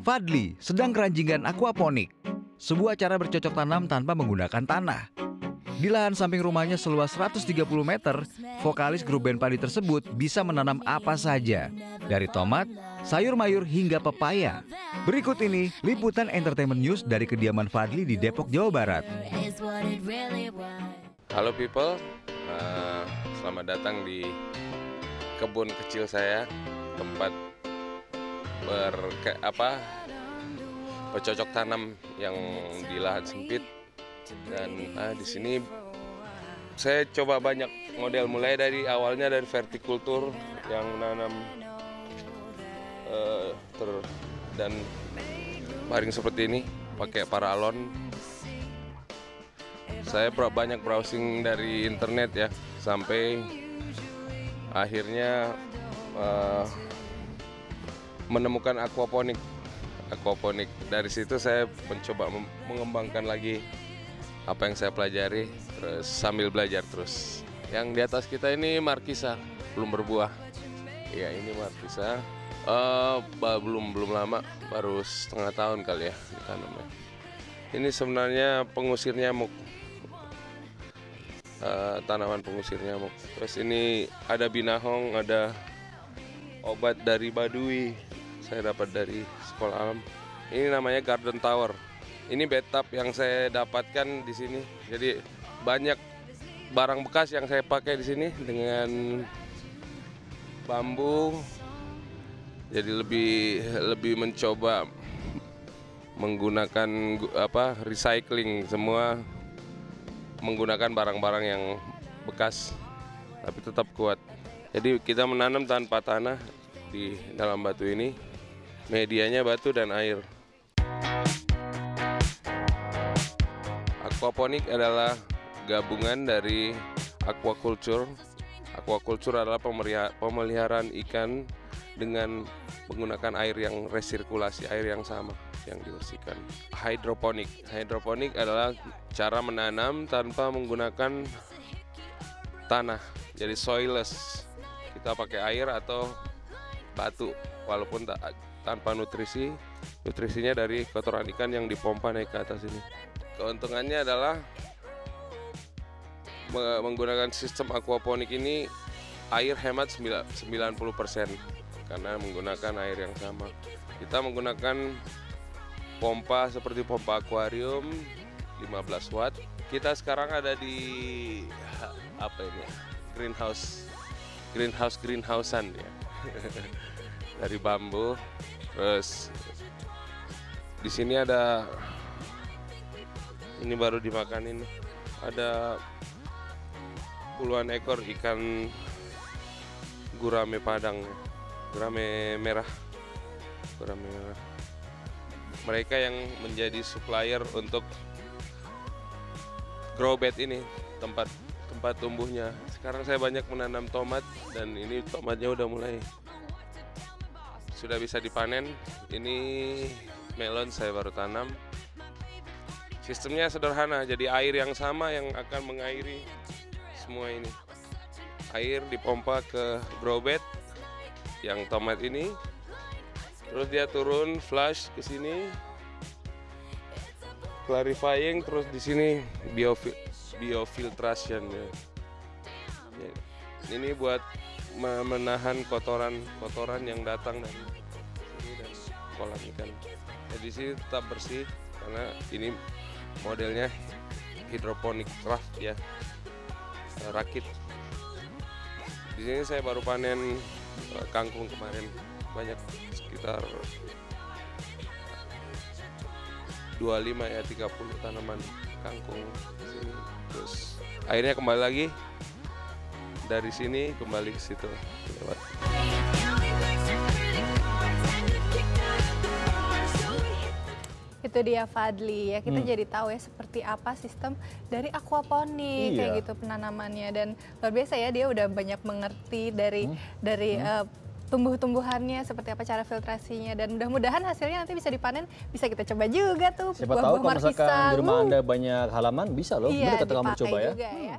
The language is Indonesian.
Fadli sedang keranjingan aquaponik, sebuah cara bercocok tanam tanpa menggunakan tanah. Di lahan samping rumahnya seluas 130 meter, vokalis grup band padi tersebut bisa menanam apa saja, dari tomat, sayur mayur hingga pepaya. Berikut ini liputan Entertainment News dari kediaman Fadli di Depok, Jawa Barat. Halo people, uh, selamat datang di kebun kecil saya, tempat ber ke, apa bercocok tanam yang di lahan sempit. Dan uh, di sini saya coba banyak model mulai dari awalnya dari vertikultur yang menanam uh, ter dan baring seperti ini pakai paralon. Saya banyak browsing dari internet ya sampai akhirnya uh, menemukan aquaponik. Aquaponik. Dari situ saya mencoba mengembangkan lagi apa yang saya pelajari terus sambil belajar terus. Yang di atas kita ini markisa belum berbuah. Ya ini markisa. Uh, belum belum lama baru setengah tahun kali ya ditanamnya. Ini sebenarnya pengusir nyamuk. Uh, tanaman pengusir nyamuk. Terus ini ada binahong ada obat dari badui saya dapat dari sekolah alam ini namanya garden tower ini bathtub yang saya dapatkan di sini. Jadi banyak barang bekas yang saya pakai di sini dengan bambu. Jadi lebih lebih mencoba menggunakan apa recycling semua menggunakan barang-barang yang bekas tapi tetap kuat. Jadi kita menanam tanpa tanah di dalam batu ini. Medianya batu dan air. Aquaponik adalah gabungan dari aquaculture. Aquaculture adalah pemeliharaan ikan dengan menggunakan air yang resirkulasi, air yang sama yang dibersihkan. Hydroponik. Hydroponik adalah cara menanam tanpa menggunakan tanah. Jadi soilless. Kita pakai air atau batu walaupun tak, tanpa nutrisi. Nutrisinya dari kotoran ikan yang dipompa naik ke atas ini keuntungannya adalah menggunakan sistem aquaponik ini air hemat 90% karena menggunakan air yang sama. Kita menggunakan pompa seperti pompa akuarium 15 watt. Kita sekarang ada di apa ini? Greenhouse. Greenhouse greenhousean ya. Dari bambu. Terus di sini ada ini baru dimakanin. Ada puluhan ekor ikan gurame padang gurame merah. Gurame merah. Mereka yang menjadi supplier untuk grow bed ini tempat tempat tumbuhnya. Sekarang saya banyak menanam tomat dan ini tomatnya udah mulai sudah bisa dipanen ini melon saya baru tanam Sistemnya sederhana, jadi air yang sama yang akan mengairi semua ini. Air dipompa ke grow bed yang tomat ini. Terus dia turun flush ke sini. Clarifying terus di sini biofil biofiltration ya. Ini buat menahan kotoran-kotoran yang datang dari sini dan kolam ikan. Jadi sini tetap bersih karena ini modelnya hidroponik craft ya. Eh, rakit. Di sini saya baru panen eh, kangkung kemarin. Banyak sekitar 25 ya 30 tanaman kangkung terus akhirnya kembali lagi dari sini kembali ke situ lewat itu dia Fadli ya kita hmm. jadi tahu ya seperti apa sistem dari aquaponik iya. kayak gitu penanamannya dan luar biasa ya dia udah banyak mengerti dari hmm. dari hmm. Uh, tumbuh-tumbuhannya seperti apa cara filtrasinya dan mudah-mudahan hasilnya nanti bisa dipanen bisa kita coba juga tuh siapa buah tahu kalau misalkan di rumah uh. anda banyak halaman bisa loh iya, ketika kamu coba ya juga, ya.